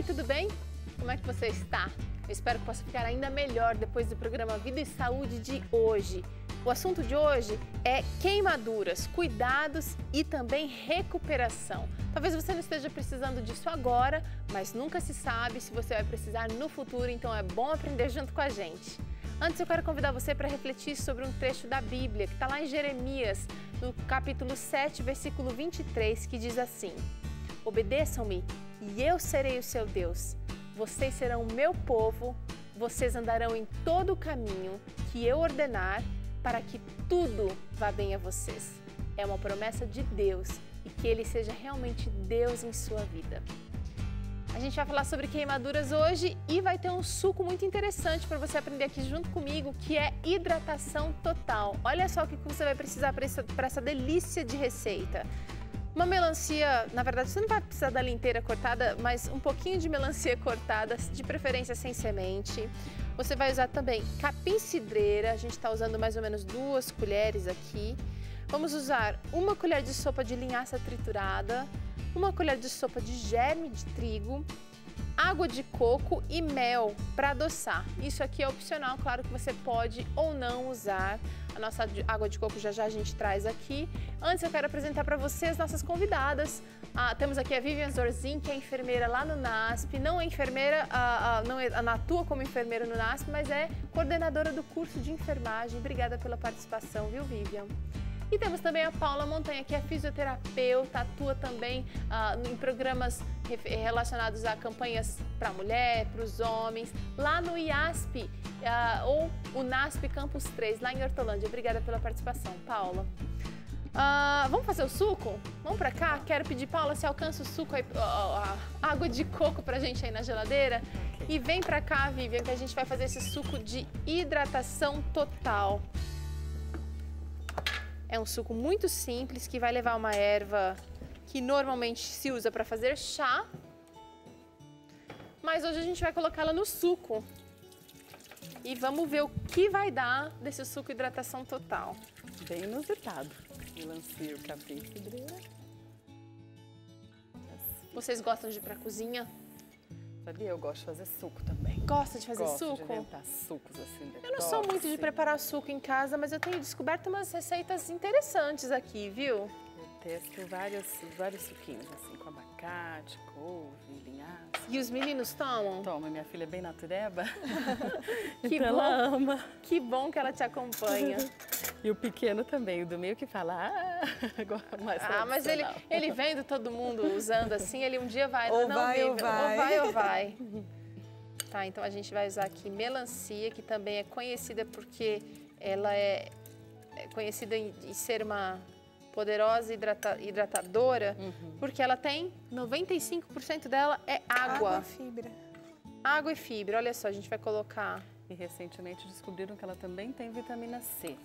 Oi, tudo bem? Como é que você está? Eu espero que possa ficar ainda melhor depois do programa Vida e Saúde de hoje. O assunto de hoje é queimaduras, cuidados e também recuperação. Talvez você não esteja precisando disso agora, mas nunca se sabe se você vai precisar no futuro, então é bom aprender junto com a gente. Antes eu quero convidar você para refletir sobre um trecho da Bíblia que está lá em Jeremias, no capítulo 7, versículo 23, que diz assim: Obedeçam-me e eu serei o seu Deus. Vocês serão o meu povo, vocês andarão em todo o caminho que eu ordenar para que tudo vá bem a vocês. É uma promessa de Deus e que Ele seja realmente Deus em sua vida. A gente vai falar sobre queimaduras hoje e vai ter um suco muito interessante para você aprender aqui junto comigo, que é hidratação total. Olha só o que você vai precisar para essa, essa delícia de receita. Uma melancia, na verdade você não vai precisar dela inteira cortada, mas um pouquinho de melancia cortada, de preferência sem semente. Você vai usar também capim cidreira, a gente está usando mais ou menos duas colheres aqui. Vamos usar uma colher de sopa de linhaça triturada, uma colher de sopa de germe de trigo, água de coco e mel para adoçar. Isso aqui é opcional, claro que você pode ou não usar. A nossa água de coco já já a gente traz aqui. Antes eu quero apresentar para vocês nossas convidadas. Ah, temos aqui a Vivian Zorzin, que é enfermeira lá no NASP. Não é enfermeira, ah, ah, não, é, atua como enfermeira no NASP, mas é coordenadora do curso de enfermagem. Obrigada pela participação, viu, Vivian? E temos também a Paula Montanha, que é fisioterapeuta, atua também ah, em programas relacionados a campanhas para mulher, para os homens, lá no IASP ah, ou o NASP Campus 3, lá em Hortolândia. Obrigada pela participação, Paula. Ah, vamos fazer o suco? Vamos para cá? Quero pedir, Paula, se alcança o suco aí, água de coco para a gente aí na geladeira. E vem para cá, Vivian, que a gente vai fazer esse suco de hidratação total. É um suco muito simples que vai levar uma erva que normalmente se usa para fazer chá. Mas hoje a gente vai colocá-la no suco. E vamos ver o que vai dar desse suco hidratação total. Bem inusitado. Melancia, capim, cidreira. Vocês gostam de ir para a cozinha? Sabia? Eu gosto de fazer suco também. Gosta de fazer gosto suco? de inventar sucos assim. Eu não sou muito de preparar suco em casa, mas eu tenho descoberto umas receitas interessantes aqui, viu? Eu testo vários, vários suquinhos, assim, com abacate, couve, linhaça. E os meninos tomam? Toma, minha filha é bem natureba. que então bom, ela ama. Que bom que ela te acompanha. E o pequeno também, o do meio que fala, ah, mais Ah, mas ele, ele vendo todo mundo usando assim, ele um dia vai, ou não, vai, Vivian, ou vai. ou vai ou vai. Tá, então a gente vai usar aqui melancia, que também é conhecida porque ela é, é conhecida em, em ser uma poderosa hidrata, hidratadora, Uhum. porque ela tem 95% dela é água. Água e fibra. Água e fibra. Olha só, a gente vai colocar E recentemente descobriram que ela também tem vitamina C.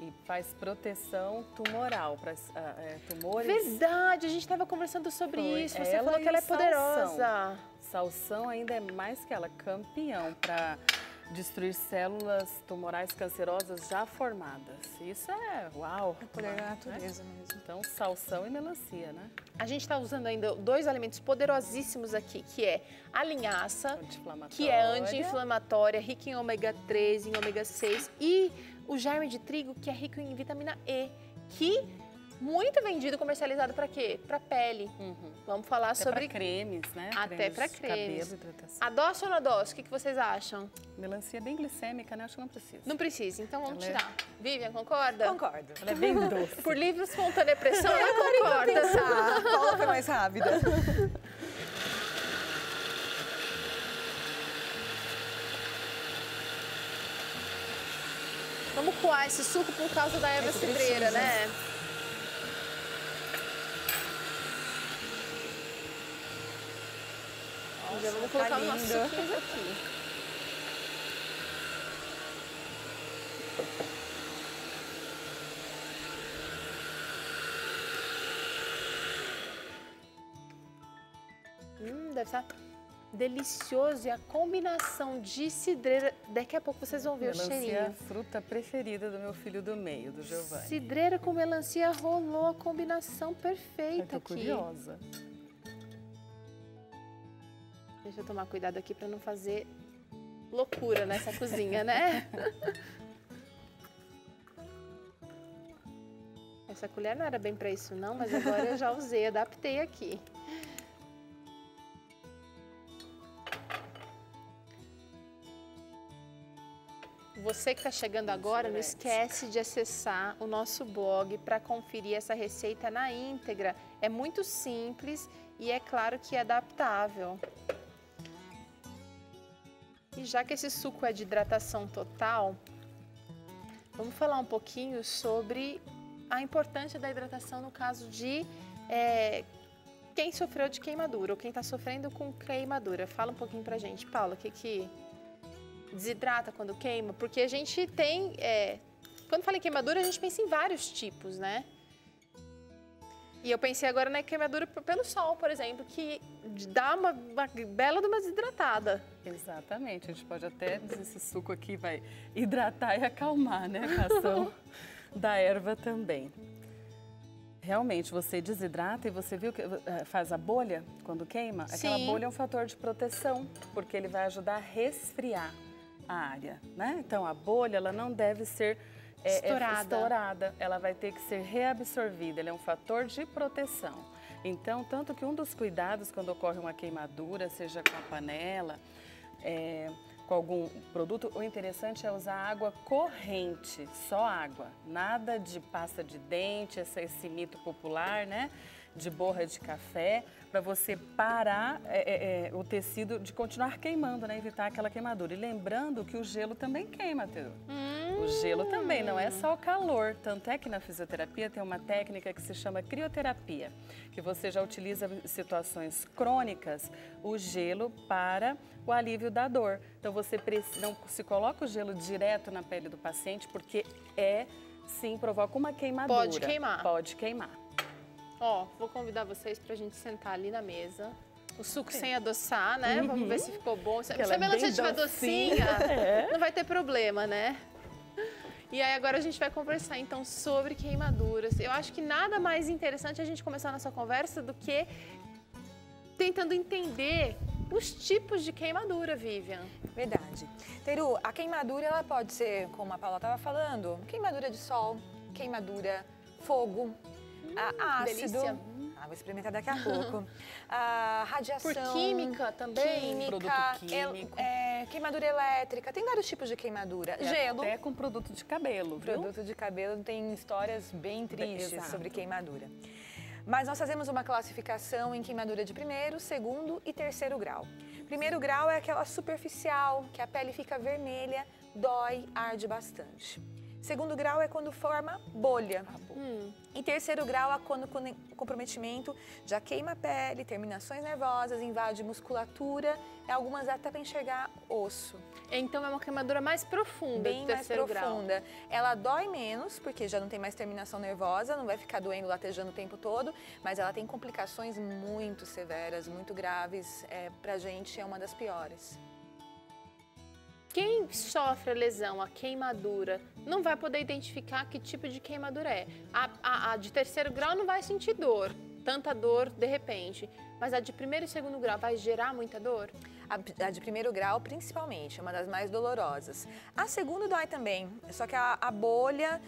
E faz proteção tumoral para é, tumores. Verdade, a gente estava conversando sobre Foi isso. Você ela falou que ela é o salsão. poderosa. Salsão ainda é mais que ela, campeão para destruir células tumorais cancerosas já formadas. Isso é uau! É poder da né? natureza mesmo. Então, salsão e melancia, né? A gente está usando ainda dois alimentos poderosíssimos aqui, que é a linhaça, que é anti-inflamatória, rica em ômega 3, em ômega 6, e o germe de trigo, que é rico em vitamina E, que muito vendido, comercializado para quê? Para pele. Uhum. Vamos falar Até sobre para cremes, né? Até Cremes pra de cremes. Cabelo, hidratação. adoço ou não adoço? O que, que vocês acham? Melancia é bem glicêmica, né? Acho que não precisa. Não precisa, então vamos Ela é- tirar. Vivian, concorda? Concordo. Ela é bem doce. Por livre e espontânea pressão, ela concorda. Pensar. Paula foi mais rápida. Vamos coar esse suco por causa da erva É cidreira, né? Já vamos tá colocar nossos lindo. suquinhos aqui. Hum, deve estar delicioso. E a combinação de cidreira... Daqui a pouco vocês vão ver o Melancia é a cheirinho. fruta preferida do meu filho do meio, do Giovanni. Cidreira com melancia rolou a combinação Eu perfeita tô aqui. curiosa. Deixa eu tomar cuidado aqui para não fazer loucura nessa cozinha, né? Essa colher não era bem para isso não, mas agora eu já usei, adaptei aqui. Você que está chegando agora, não esquece de acessar o nosso blog para conferir essa receita na íntegra. É muito simples e é claro que é adaptável. E já que esse suco é de hidratação total, vamos falar um pouquinho sobre a importância da hidratação no caso de é, quem sofreu de queimadura ou quem está sofrendo com queimadura. Fala um pouquinho pra gente, Paula, o que, que desidrata quando queima? Porque a gente tem. É, quando fala em queimadura, a gente pensa em vários tipos, né? E eu pensei agora na queimadura pelo sol, por exemplo, que dá uma, uma bela de uma desidratada. Exatamente. A gente pode até dizer esse suco aqui vai hidratar e acalmar, né? A ação da erva também. Realmente, você desidrata e você viu que eh, faz a bolha quando queima? Aquela Sim. bolha é um fator de proteção, porque ele vai ajudar a resfriar a área, né? Então, a bolha, ela não deve ser é, é, Estourada. estourada, ela vai ter que ser reabsorvida, ele é um fator de proteção. Então, tanto que um dos cuidados quando ocorre uma queimadura, seja com a panela, é, com algum produto, o interessante é usar água corrente, só água, nada de pasta de dente, esse, esse mito popular, né? De borra de café, para você parar é, é, é, o tecido de continuar queimando, né? Evitar aquela queimadura. E lembrando que o gelo também queima, Teru. O gelo também, não é só o calor. Tanto é que na fisioterapia tem uma técnica que se chama crioterapia, que você já utiliza em situações crônicas o gelo para o alívio da dor. Então você não se coloca o gelo direto na pele do paciente, porque é sim provoca uma queimadura. Pode queimar. Pode queimar. Ó, vou convidar vocês pra gente sentar ali na mesa. O suco sem adoçar, né? Vamos ver se ficou bom. Se, se a melancia docinha. docinha, É. não vai ter problema, né? E aí agora a gente vai conversar então sobre queimaduras. Eu acho que nada mais interessante a gente começar a nossa conversa do que tentando entender os tipos de queimadura, Vivian. Verdade. Teru, a queimadura ela pode ser, como a Paula estava falando, queimadura de sol, queimadura, fogo, a- ácido. delícia. Ah, vou experimentar daqui a pouco. A radiação. Por química também. Química, Produto el- químico. é, queimadura elétrica. Tem vários tipos de queimadura. E Gelo. Até com produto de cabelo, viu? Produto de cabelo tem histórias bem tristes exato. sobre queimadura. Mas nós fazemos uma classificação em queimadura de primeiro, segundo e terceiro grau. Primeiro grau é aquela superficial, que a pele fica vermelha, dói, arde bastante. Segundo grau é quando forma bolha. Hum, E terceiro grau é quando o comprometimento já queima a pele, terminações nervosas, invade musculatura, e algumas até para enxergar osso Então é uma queimadura mais profunda bem mais terceiro grau. profunda. Ela dói menos, porque já não tem mais terminação nervosa, não vai ficar doendo, latejando o tempo todo, mas ela tem complicações muito severas, muito graves. É, pra gente é uma das piores. Quem sofre a lesão, a queimadura, não vai poder identificar que tipo de queimadura é. A, a- a de terceiro grau não vai sentir dor, tanta dor de repente. Mas a de primeiro e segundo grau vai gerar muita dor? A, de primeiro grau, principalmente, é uma das mais dolorosas. A segunda dói também, só que a, a bolha.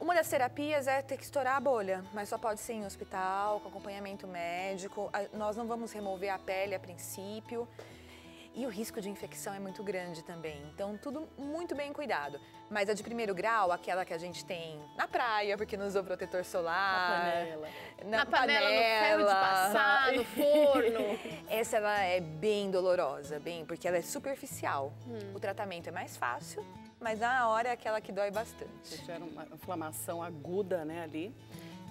Uma das terapias é ter que estourar a bolha, mas só pode ser em hospital, com acompanhamento médico. Nós não vamos remover a pele a princípio. E o risco de infecção é muito grande também. Então, tudo muito bem cuidado. Mas a de primeiro grau, aquela que a gente tem na praia, porque não usou protetor solar. A panela. Na, panela, no ferro de passar, no forno. Essa ela é bem dolorosa, bem, porque ela é superficial. O tratamento é mais fácil, mas na hora é aquela que dói bastante. Gera uma inflamação aguda, né, ali.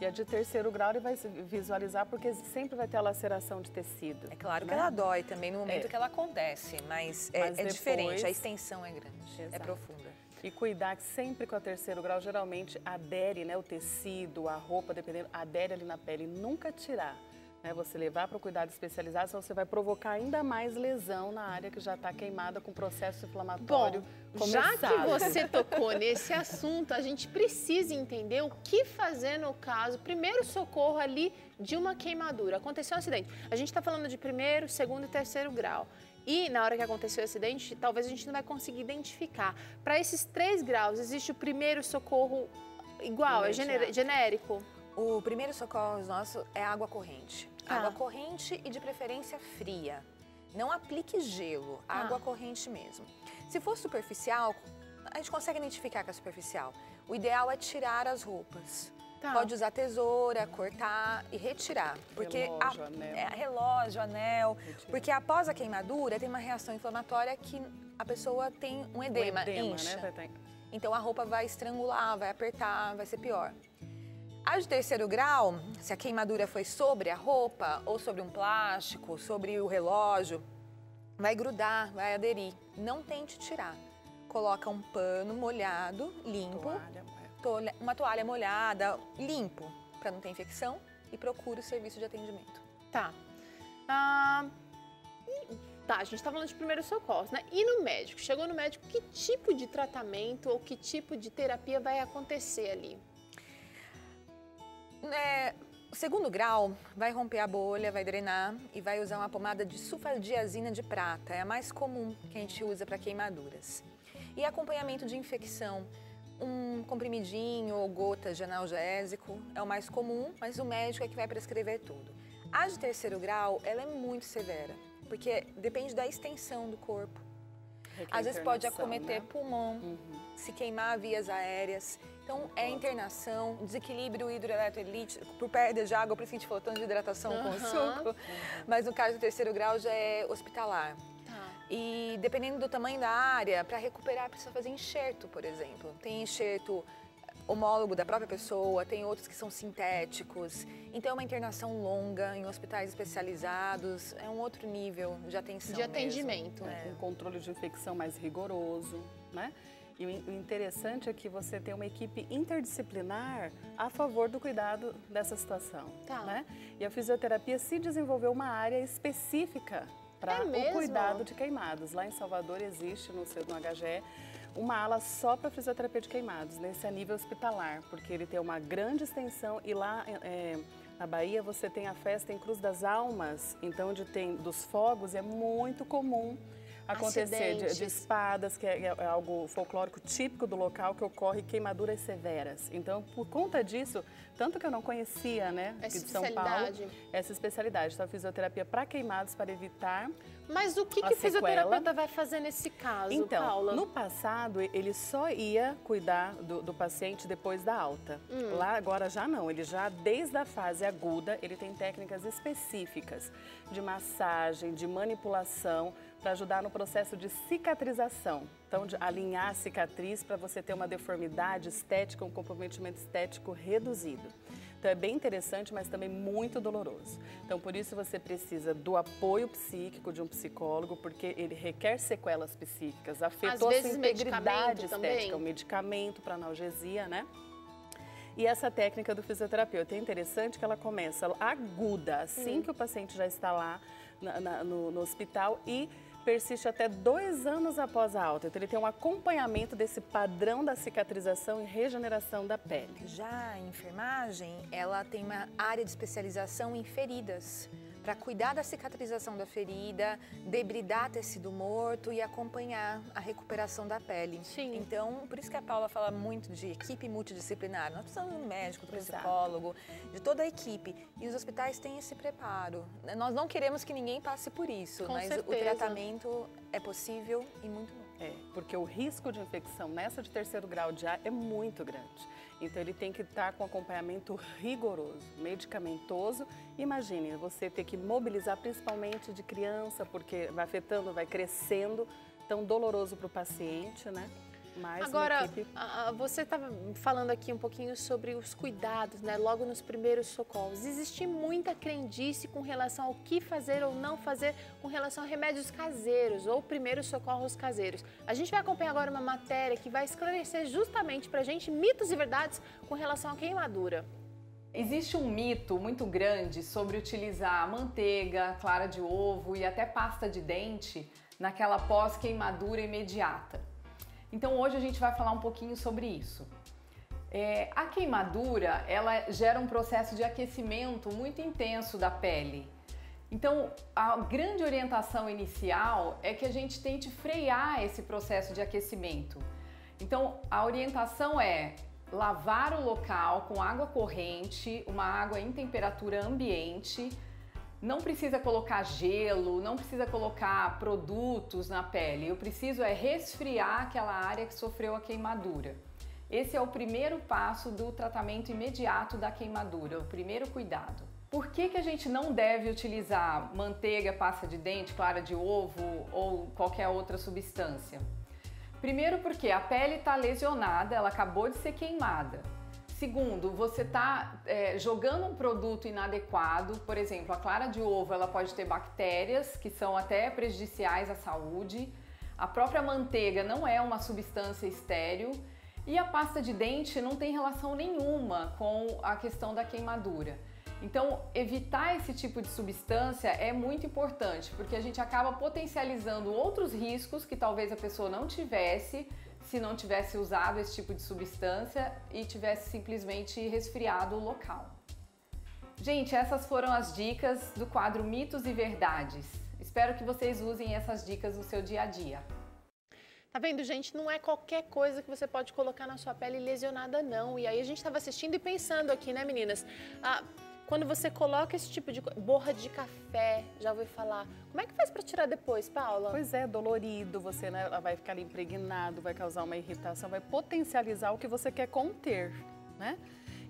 E a de terceiro grau ele vai visualizar porque sempre vai ter a laceração de tecido. É claro que né? ela dói também no momento É. que ela acontece, mas é, Mas é depois- diferente, a extensão é grande, é Exato. profunda. E cuidar que sempre com a terceiro grau, geralmente adere, né, o tecido, a roupa, dependendo, adere ali na pele. Nunca tirar. Né, você levar para o cuidado especializado, senão você vai provocar ainda mais lesão na área que já está queimada com processo inflamatório. Bom, já que você tocou nesse assunto, a gente precisa entender o que fazer no caso, primeiro socorro ali de uma queimadura. Aconteceu um acidente. A gente está falando de primeiro, segundo e terceiro grau. E na hora que aconteceu o acidente, talvez a gente não vai conseguir identificar. Para esses três graus, existe o primeiro socorro igual, é genérico? O primeiro socorro nosso é água corrente. Ah. Água corrente e de preferência fria. Não aplique gelo, ah. água corrente mesmo. Se for superficial, a gente consegue identificar que é superficial. O ideal é tirar as roupas. Tá. Pode usar tesoura, cortar e retirar. Porque relógio, a, anel. É, relógio, anel. Porque após a queimadura tem uma reação inflamatória que a pessoa tem um edema, um edema incha. Né? Então a roupa vai estrangular, vai apertar, vai ser pior. A de terceiro grau, se a queimadura foi sobre a roupa ou sobre um plástico, sobre o relógio, vai grudar, vai aderir. Não tente tirar. Coloca um pano molhado, limpo. Toalha uma toalha molhada, limpo, para não ter infecção e procure o serviço de atendimento. Tá. Ah, tá, a gente está falando de primeiros socorros, né? E no médico? Chegou no médico, que tipo de tratamento ou que tipo de terapia vai acontecer ali? É, o segundo grau vai romper a bolha, vai drenar e vai usar uma pomada de sulfadiazina de prata. É a mais comum que a gente usa para queimaduras. E acompanhamento de infecção um comprimidinho ou gotas de analgésico é o mais comum, mas o médico é que vai prescrever tudo. A de terceiro grau, ela é muito severa, porque depende da extensão do corpo. Às vezes pode acometer né? pulmão, uhum. se queimar vias aéreas. Então, é internação, desequilíbrio hidroeletrolítico por perda de água, por isso que a gente falou tanto de hidratação uhum. com suco. Uhum. Mas no caso do terceiro grau já é hospitalar. E dependendo do tamanho da área, para recuperar precisa fazer enxerto, por exemplo. Tem enxerto homólogo da própria pessoa, tem outros que são sintéticos. Então é uma internação longa em hospitais especializados, é um outro nível de atenção. De atendimento. É. Um controle de infecção mais rigoroso, né? E o interessante é que você tem uma equipe interdisciplinar a favor do cuidado dessa situação. Tá. Né? E a fisioterapia se desenvolveu uma área específica para é o cuidado de queimados. Lá em Salvador existe no, no HGE uma ala só para fisioterapia de queimados, nesse a nível hospitalar, porque ele tem uma grande extensão e lá é, na Bahia você tem a festa em Cruz das Almas, então onde tem dos fogos é muito comum acontecer de, de, espadas, que é, é, algo folclórico típico do local, que ocorre queimaduras severas. Então, por conta disso, tanto que eu não conhecia, né, essa de São Paulo, essa especialidade. Então, fisioterapia para queimados, para evitar Mas o que, que o fisioterapeuta vai fazer nesse caso, então, Paula? no passado, ele só ia cuidar do, do paciente depois da alta. Hum. Lá, agora, já não. Ele já, desde a fase aguda, ele tem técnicas específicas de massagem, de manipulação, para ajudar no processo de cicatrização. Então, de alinhar a cicatriz para você ter uma deformidade estética, um comprometimento estético reduzido. Então, é bem interessante, mas também muito doloroso. Então, por isso você precisa do apoio psíquico de um psicólogo, porque ele requer sequelas psíquicas, afetou a sua integridade estética, o medicamento para analgesia, né? E essa técnica do fisioterapeuta é interessante que ela começa aguda, assim hum. que o paciente já está lá na, na, no, no hospital e persiste até dois anos após a alta. Então, ele tem um acompanhamento desse padrão da cicatrização e regeneração da pele. Já a enfermagem, ela tem uma área de especialização em feridas para cuidar da cicatrização da ferida, debridar tecido morto e acompanhar a recuperação da pele. Sim. Então, por isso que a Paula fala muito de equipe multidisciplinar. Nós precisamos do médico, do psicólogo, Exato. de toda a equipe. E os hospitais têm esse preparo. Nós não queremos que ninguém passe por isso, Com mas certeza. o tratamento é possível e muito bom. É, porque o risco de infecção nessa de terceiro grau de ar é muito grande. Então ele tem que estar com acompanhamento rigoroso, medicamentoso. Imagine você ter que mobilizar principalmente de criança, porque vai afetando, vai crescendo, tão doloroso para o paciente, né? Mais Agora, equipe... você estava falando aqui um pouquinho sobre os cuidados, né? Logo nos primeiros socorros. Existe muita crendice com relação ao que fazer ou não fazer com relação a remédios caseiros ou primeiros socorros caseiros. A gente vai acompanhar agora uma matéria que vai esclarecer justamente para a gente mitos e verdades com relação à queimadura. Existe um mito muito grande sobre utilizar manteiga, clara de ovo e até pasta de dente naquela pós-queimadura imediata. Então hoje a gente vai falar um pouquinho sobre isso. É, a queimadura ela gera um processo de aquecimento muito intenso da pele. Então a grande orientação inicial é que a gente tente frear esse processo de aquecimento. Então a orientação é lavar o local com água corrente, uma água em temperatura ambiente. Não precisa colocar gelo, não precisa colocar produtos na pele. Eu preciso é resfriar aquela área que sofreu a queimadura. Esse é o primeiro passo do tratamento imediato da queimadura, o primeiro cuidado. Por que, que a gente não deve utilizar manteiga, pasta de dente, clara de ovo ou qualquer outra substância? Primeiro, porque a pele está lesionada, ela acabou de ser queimada. Segundo, você está é, jogando um produto inadequado, por exemplo, a clara de ovo ela pode ter bactérias que são até prejudiciais à saúde. A própria manteiga não é uma substância estéril e a pasta de dente não tem relação nenhuma com a questão da queimadura. Então, evitar esse tipo de substância é muito importante, porque a gente acaba potencializando outros riscos que talvez a pessoa não tivesse se não tivesse usado esse tipo de substância e tivesse simplesmente resfriado o local. Gente, essas foram as dicas do quadro Mitos e Verdades. Espero que vocês usem essas dicas no seu dia a dia. Tá vendo, gente? Não é qualquer coisa que você pode colocar na sua pele lesionada, não. E aí a gente estava assistindo e pensando aqui, né, meninas? Ah, quando você coloca esse tipo de borra de café, já ouviu falar. Como é que faz para tirar depois, Paula? Pois é, dolorido, você né, vai ficar ali impregnado, vai causar uma irritação, vai potencializar o que você quer conter, né?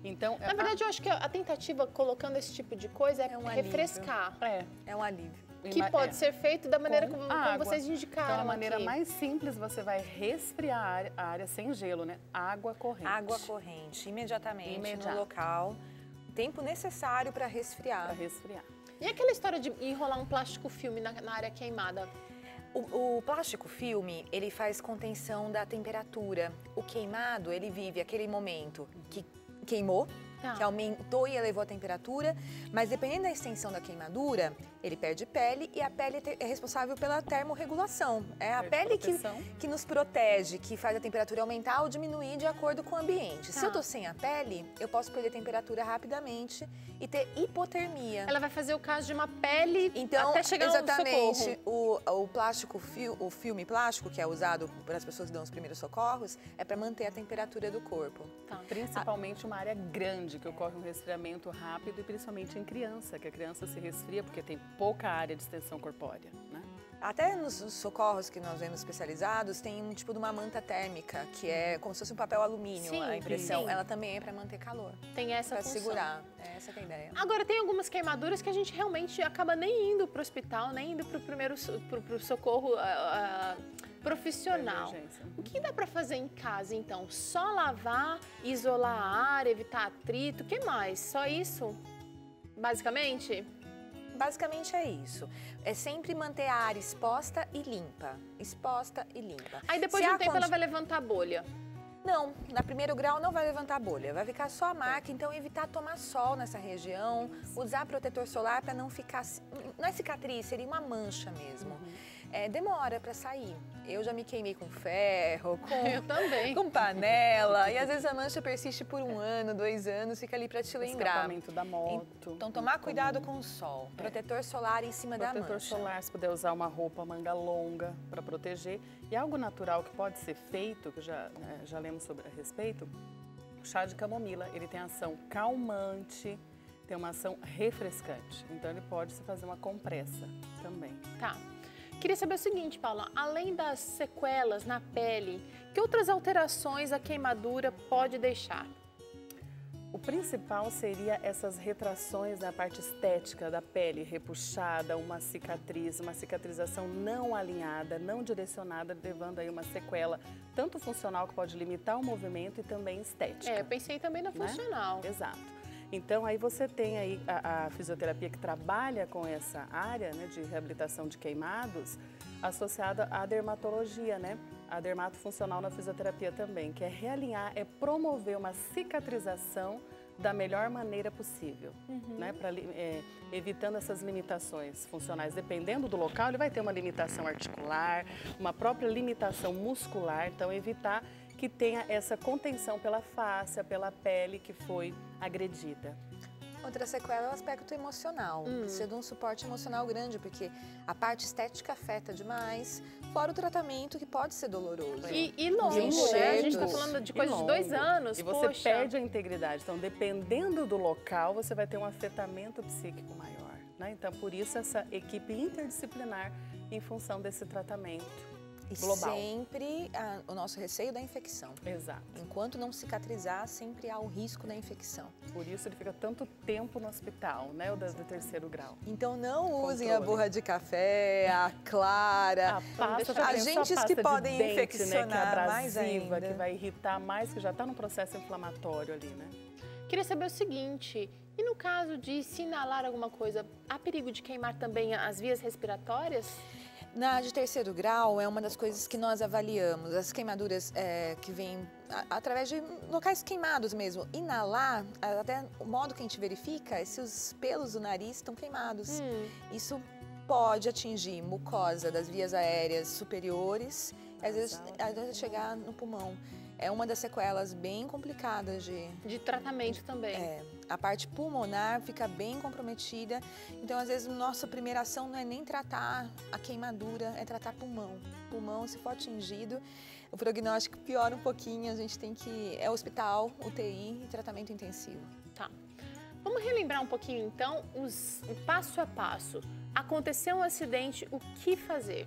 Então, na verdade, a... eu acho que a tentativa colocando esse tipo de coisa é, é um refrescar. É, é um alívio. Que pode é. ser feito da maneira como, como, vocês indicaram. Então, a maneira aqui. mais simples, você vai resfriar a área, a área, sem gelo, né? Água corrente. Água corrente, imediatamente Imediato. no local tempo necessário para resfriar. Para resfriar. E aquela história de enrolar um plástico filme na, na área queimada? O, o, plástico filme, ele faz contenção da temperatura. O queimado, ele vive aquele momento que queimou, tá. que aumentou e elevou a temperatura, mas dependendo da extensão da queimadura, ele perde pele e a pele é responsável pela termorregulação. É a pele que, que nos protege, que faz a temperatura aumentar ou diminuir de acordo com o ambiente. Tá. Se eu tô sem a pele, eu posso perder temperatura rapidamente e ter hipotermia. Ela vai fazer o caso de uma pele então, até chegar exatamente, o, o plástico, o filme plástico que é usado para as pessoas que dão os primeiros socorros, é para manter a temperatura do corpo. Tá. Principalmente uma área grande que ocorre um resfriamento rápido e principalmente em criança, que a criança se resfria porque tem pouca área de extensão corpórea? Até nos socorros que nós vemos especializados, tem um tipo de uma manta térmica, que é como se fosse um papel alumínio, sim, a impressão. Sim. Ela também é para manter calor. Tem essa pra função. segurar. É essa é a ideia. Agora, tem algumas queimaduras que a gente realmente acaba nem indo para o hospital, nem indo para o primeiro pro, pro socorro uh, uh, profissional. O que dá para fazer em casa, então? Só lavar, isolar a área, evitar atrito, o que mais? Só isso? Basicamente? Basicamente é isso. É sempre manter a área exposta e limpa. Exposta e limpa. Aí depois Se de um tempo ela vai levantar a bolha. Não, na primeiro grau não vai levantar a bolha, vai ficar só a marca, então evitar tomar sol nessa região, usar protetor solar para não ficar. Não é cicatriz, seria uma mancha mesmo. Uhum é, demora para sair. Eu já me queimei com ferro, com, eu também. com panela, e às vezes a mancha persiste por um ano, dois anos, fica ali para te lembrar. Escapamento da moto. Então tomar cuidado com o sol. É. Protetor solar em cima Protetor da mancha. Protetor solar, se puder usar uma roupa manga longa para proteger. E algo natural que pode ser feito, que já, né, já lemos sobre a respeito, o chá de camomila, ele tem ação calmante, tem uma ação refrescante. Então ele pode se fazer uma compressa também. Tá. Queria saber o seguinte, Paula, além das sequelas na pele, que outras alterações a queimadura pode deixar? O principal seria essas retrações na parte estética da pele, repuxada, uma cicatriz, uma cicatrização não alinhada, não direcionada, levando aí uma sequela tanto funcional que pode limitar o movimento e também estética. É, eu pensei também na né? funcional. Exato. Então, aí você tem aí a, a fisioterapia que trabalha com essa área né, de reabilitação de queimados, associada à dermatologia, né? A dermatofuncional na fisioterapia também, que é realinhar, é promover uma cicatrização da melhor maneira possível, uhum. né? Pra, é, evitando essas limitações funcionais. Dependendo do local, ele vai ter uma limitação articular, uma própria limitação muscular, então evitar que tenha essa contenção pela face, pela pele que foi agredida. Outra sequela é o aspecto emocional. Hum. Precisa de um suporte emocional grande, porque a parte estética afeta demais, fora o tratamento que pode ser doloroso. E, e longo, né? A gente está falando de coisa de dois anos. E você poxa. perde a integridade. Então, dependendo do local, você vai ter um afetamento psíquico maior. Né? Então, por isso, essa equipe interdisciplinar em função desse tratamento. E global. sempre a, o nosso receio da infecção. Exato. Enquanto não cicatrizar, sempre há o risco da infecção. Por isso ele fica tanto tempo no hospital, né? O do terceiro grau. Então não Controle. usem a borra de café, a clara, a pasta, agentes que podem dente, infeccionar né? que é abrasiva, mais ainda. que vai irritar mais, que já está no processo inflamatório ali, né? Queria saber o seguinte, e no caso de se inalar alguma coisa, há perigo de queimar também as vias respiratórias? Na de terceiro grau é uma das coisas que nós avaliamos, as queimaduras é, que vêm através de locais queimados mesmo. Inalar, até o modo que a gente verifica é se os pelos do nariz estão queimados. Hum. Isso pode atingir mucosa das vias aéreas superiores, às vezes, às vezes chegar no pulmão é uma das sequelas bem complicadas de... De tratamento também. É, a parte pulmonar fica bem comprometida, então às vezes nossa primeira ação não é nem tratar a queimadura, é tratar pulmão. Pulmão, se for atingido, o prognóstico piora um pouquinho, a gente tem que... é hospital, UTI e tratamento intensivo. Tá. Vamos relembrar um pouquinho então os passo a passo. Aconteceu um acidente, o que fazer?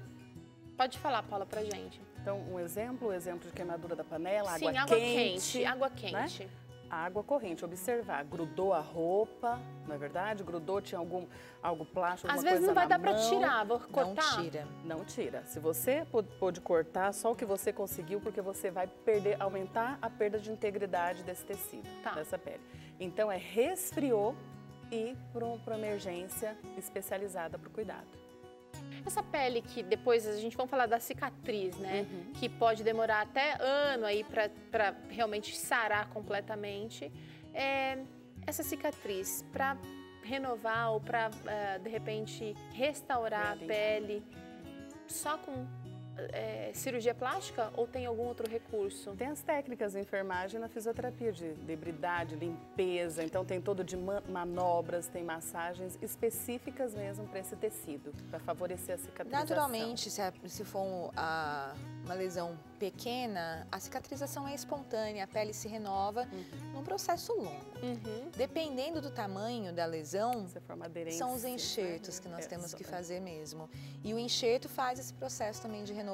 Pode falar, Paula, pra gente. Então, um exemplo, o exemplo de queimadura da panela, Sim, água, água quente. quente. Água quente. Né? água corrente, observar, grudou a roupa, não é verdade? Grudou, tinha algum algo plástico, Às alguma vezes não vai dar para tirar, vou cortar. Não tira. Não tira. Se você pôde cortar, só o que você conseguiu, porque você vai perder, aumentar a perda de integridade desse tecido, tá. dessa pele. Então é resfriou e para uma emergência especializada para o cuidado. Essa pele que depois a gente vai falar da cicatriz, né? Uhum. Que pode demorar até ano aí para realmente sarar completamente. É, essa cicatriz, para renovar ou para, uh, eh, de repente, restaurar a pele, só com é, cirurgia plástica ou tem algum outro recurso? Tem as técnicas de enfermagem na fisioterapia, de debridade, limpeza, então tem todo de manobras, tem massagens específicas mesmo para esse tecido, para favorecer a cicatrização. Naturalmente, se, se for um, a, uma lesão pequena, a cicatrização é espontânea, a pele se renova uhum. num processo longo. Uhum. Dependendo do tamanho da lesão, são os enxertos que nós é, temos que fazer mesmo. E o enxerto faz esse processo também de renovação.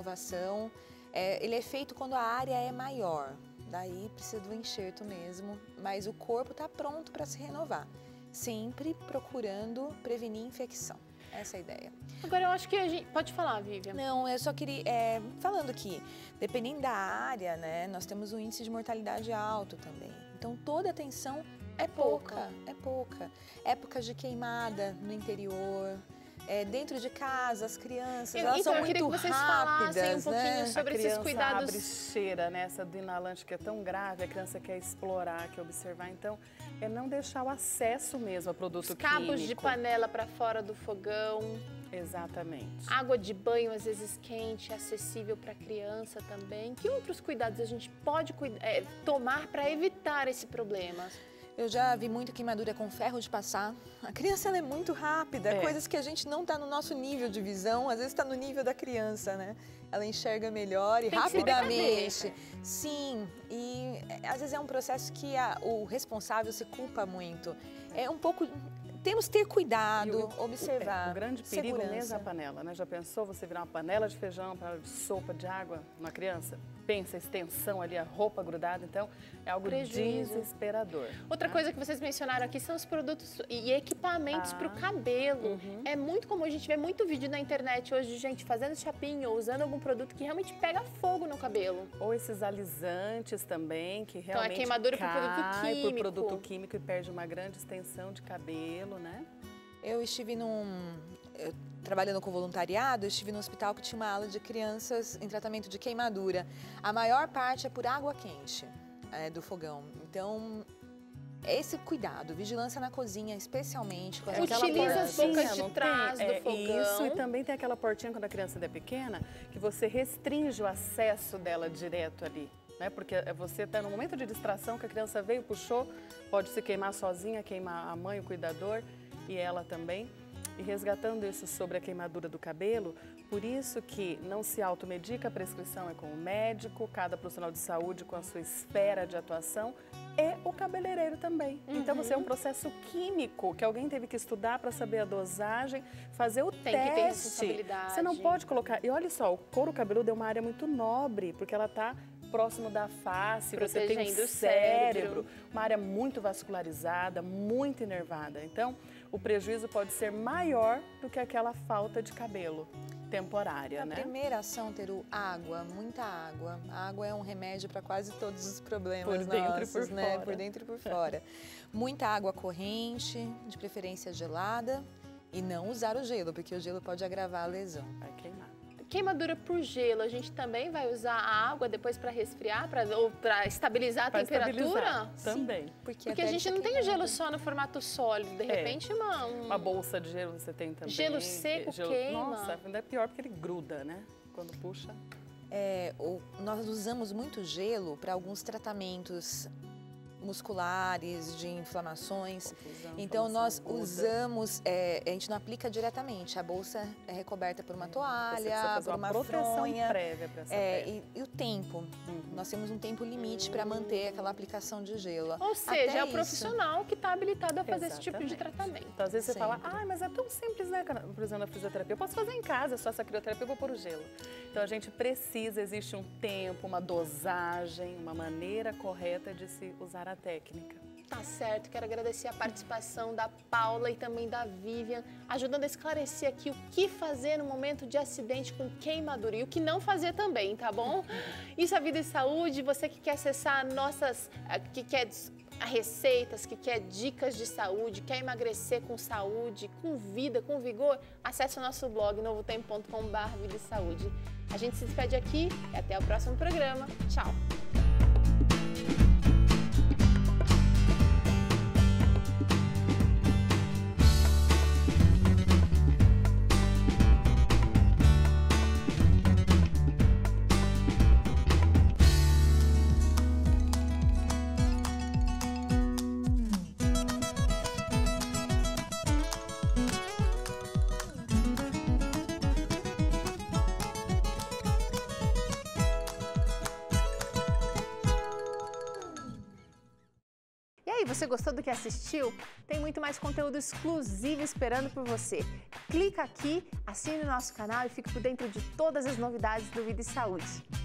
É, ele é feito quando a área é maior, daí precisa do enxerto mesmo, mas o corpo está pronto para se renovar, sempre procurando prevenir infecção. Essa é a ideia. Agora, eu acho que a gente... Pode falar, Vivian. Não, eu só queria... É, falando que, dependendo da área, né, nós temos um índice de mortalidade alto também. Então, toda atenção é pouca, pouca, é pouca. Épocas de queimada no interior, é, dentro de casa, as crianças, eu, elas então, são muito rápidas, um pouquinho né? sobre esses cuidados. abre cheira nessa né? do inalante que é tão grave, a criança quer explorar, quer observar, então é não deixar o acesso mesmo a produto Os cabos químico. de panela para fora do fogão. Exatamente. Água de banho, às vezes quente, acessível para criança também. Que outros cuidados a gente pode é, tomar para evitar esse problema? Eu já vi muito queimadura com ferro de passar. A criança ela é muito rápida, é. coisas que a gente não está no nosso nível de visão, às vezes está no nível da criança, né? Ela enxerga melhor e Tem rapidamente. Sim, e é, às vezes é um processo que a, o responsável se culpa muito. É um pouco temos que ter cuidado, o, observar. É, o grande perigo segurança. mesmo é a panela, né? Já pensou você virar uma panela de feijão, panela de sopa de água numa criança? Pensa, extensão ali, a roupa grudada, então é algo Prejuízo. desesperador. Outra né? coisa que vocês mencionaram aqui são os produtos e equipamentos ah, para o cabelo. Uhum. É muito comum, a gente vê muito vídeo na internet hoje de gente fazendo chapinha ou usando algum produto que realmente pega fogo no cabelo. Ou esses alisantes também, que realmente então, é queimadura por produto químico. por produto químico e perde uma grande extensão de cabelo, né? Eu estive num. Eu, trabalhando com voluntariado, eu estive num hospital que tinha uma ala de crianças em tratamento de queimadura. A maior parte é por água quente é, do fogão. Então, esse cuidado, vigilância na cozinha, especialmente. Com Utiliza portinha, as bocas de trás tem, do é, fogão. Isso, e também tem aquela portinha quando a criança é pequena, que você restringe o acesso dela direto ali. Né? Porque é, você está no momento de distração que a criança veio, puxou, pode se queimar sozinha, queimar a mãe, o cuidador e ela também. E resgatando isso sobre a queimadura do cabelo, por isso que não se automedica, a prescrição é com o médico, cada profissional de saúde com a sua esfera de atuação e o cabeleireiro também. Uhum. Então você é um processo químico que alguém teve que estudar para saber a dosagem, fazer o Tem teste. Que ter responsabilidade. Você não pode colocar. E olha só, o couro cabeludo é uma área muito nobre, porque ela está próximo da face, você tem um cérebro, cérebro, uma área muito vascularizada, muito inervada. Então, o prejuízo pode ser maior do que aquela falta de cabelo temporária, a né? A primeira ação, Teru, água, muita água. A água é um remédio para quase todos os problemas por dentro nossos, e por né? fora. Por dentro e por fora. muita água corrente, de preferência gelada, e não usar o gelo, porque o gelo pode agravar a lesão. Vai queimar queimadura por gelo, a gente também vai usar a água depois para resfriar, pra, ou para estabilizar a pra temperatura? Estabilizar, também. Sim, porque, porque a gente não tem o gelo só no formato sólido, de é. repente uma... Um... Uma bolsa de gelo você tem também. Gelo seco gelo... queima. Nossa, ainda é pior porque ele gruda, né? Quando puxa. É, o, nós usamos muito gelo para alguns tratamentos musculares, de inflamações. Confusão, então nós usamos, é, a gente não aplica diretamente, a bolsa é recoberta por uma toalha, por uma, uma fronha. prévia para essa é, e, e, o tempo, uhum. nós temos um tempo limite para manter aquela aplicação de gelo. Ou seja, Até é o profissional que está habilitado a fazer Exatamente. esse tipo de tratamento. Então às vezes você fala, ah, mas é tão simples, né, por exemplo, a fisioterapia, eu posso fazer em casa, só essa crioterapia eu vou pôr o gelo. Então a gente precisa, existe um tempo, uma dosagem, uma maneira correta de se usar a técnica. Tá certo, quero agradecer a participação da Paula e também da Vivian, ajudando a esclarecer aqui o que fazer no momento de acidente com queimadura e o que não fazer também, tá bom? Isso é Vida e Saúde, você que quer acessar nossas, eh, que quer receitas, que quer dicas de saúde, quer emagrecer com saúde, com vida, com vigor, acesse o nosso blog novotempo.com.br Vida e Saúde. A gente se despede aqui e até o próximo programa. Tchau! Gostou do que assistiu? Tem muito mais conteúdo exclusivo esperando por você. Clica aqui, assine o nosso canal e fique por dentro de todas as novidades do Vida e Saúde.